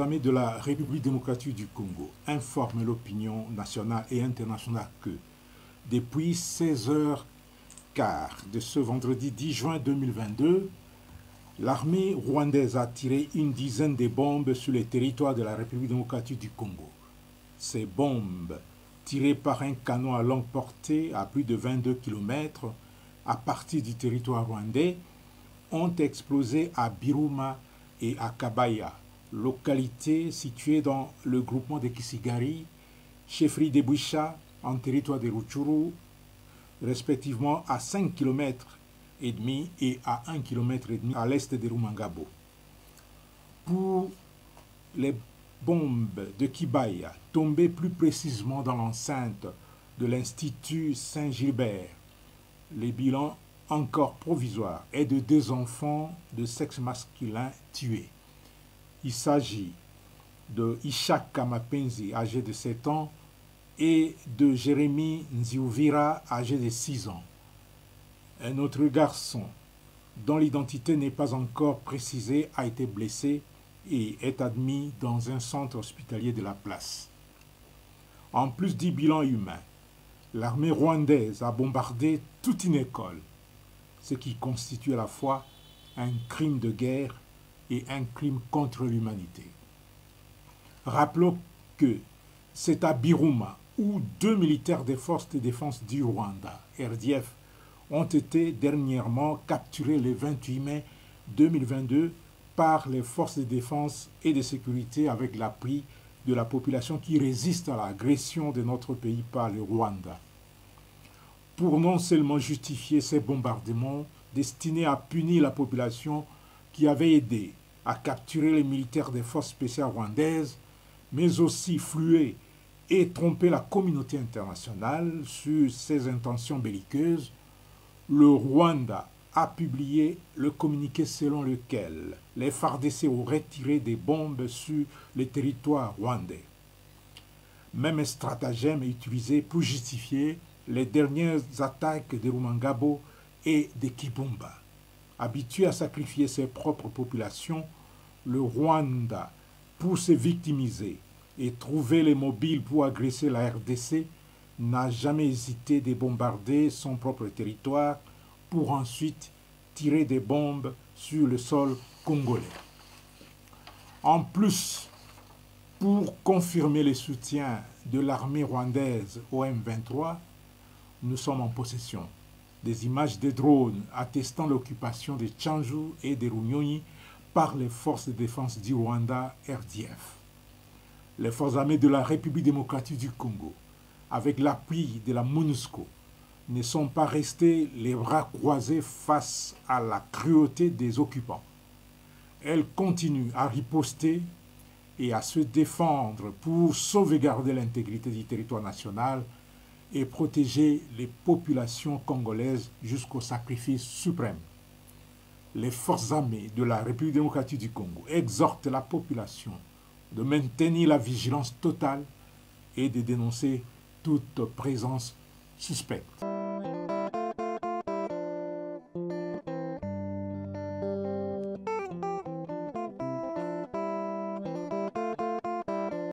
armées de la République démocratique du Congo informent l'opinion nationale et internationale que depuis 16h15 de ce vendredi 10 juin 2022, l'armée rwandaise a tiré une dizaine de bombes sur les territoires de la République démocratique du Congo. Ces bombes, tirées par un canon à longue portée à plus de 22 km à partir du territoire rwandais, ont explosé à Biruma et à Kabaya, localité située dans le groupement de Kisigari, chefferie de Boucha, en territoire de Ruchuru, respectivement à 5 km et demi et à 1 km et demi à l'est de Rumangabo. Pour les bombes de Kibaya tombées plus précisément dans l'enceinte de l'Institut Saint-Gilbert, les bilans encore provisoires est de deux enfants de sexe masculin tués. Il s'agit de Ishak Kamapenzi, âgé de 7 ans, et de Jérémy Nziouvira, âgé de 6 ans. Un autre garçon, dont l'identité n'est pas encore précisée, a été blessé et est admis dans un centre hospitalier de la place. En plus du bilan humain, l'armée rwandaise a bombardé toute une école, ce qui constitue à la fois un crime de guerre et un crime contre l'humanité. Rappelons que c'est à Biruma où deux militaires des forces de défense du Rwanda, RDF, ont été dernièrement capturés le 28 mai 2022 par les forces de défense et de sécurité avec l'appui de la population qui résiste à l'agression de notre pays par le Rwanda. Pour non seulement justifier ces bombardements destinés à punir la population qui avait aidé à capturer les militaires des forces spéciales rwandaises, mais aussi fluer et tromper la communauté internationale sur ses intentions belliqueuses, le Rwanda a publié le communiqué selon lequel les FARDC auraient tiré des bombes sur le territoire rwandais. Même stratagème est utilisé pour justifier les dernières attaques de Rumangabo et de Kibumba. Habitué à sacrifier ses propres populations, le Rwanda, pour se victimiser et trouver les mobiles pour agresser la RDC, n'a jamais hésité de bombarder son propre territoire pour ensuite tirer des bombes sur le sol congolais. En plus, pour confirmer le soutien de l'armée rwandaise au M23, nous sommes en possession des images de drones attestant l'occupation de Tchanju et de Runyoni par les forces de défense du Rwanda RDF. Les forces armées de la République démocratique du Congo, avec l'appui de la MONUSCO, ne sont pas restées les bras croisés face à la cruauté des occupants. Elles continuent à riposter et à se défendre pour sauvegarder l'intégrité du territoire national et protéger les populations congolaises jusqu'au sacrifice suprême. Les forces armées de la République démocratique du Congo exhortent la population de maintenir la vigilance totale et de dénoncer toute présence suspecte.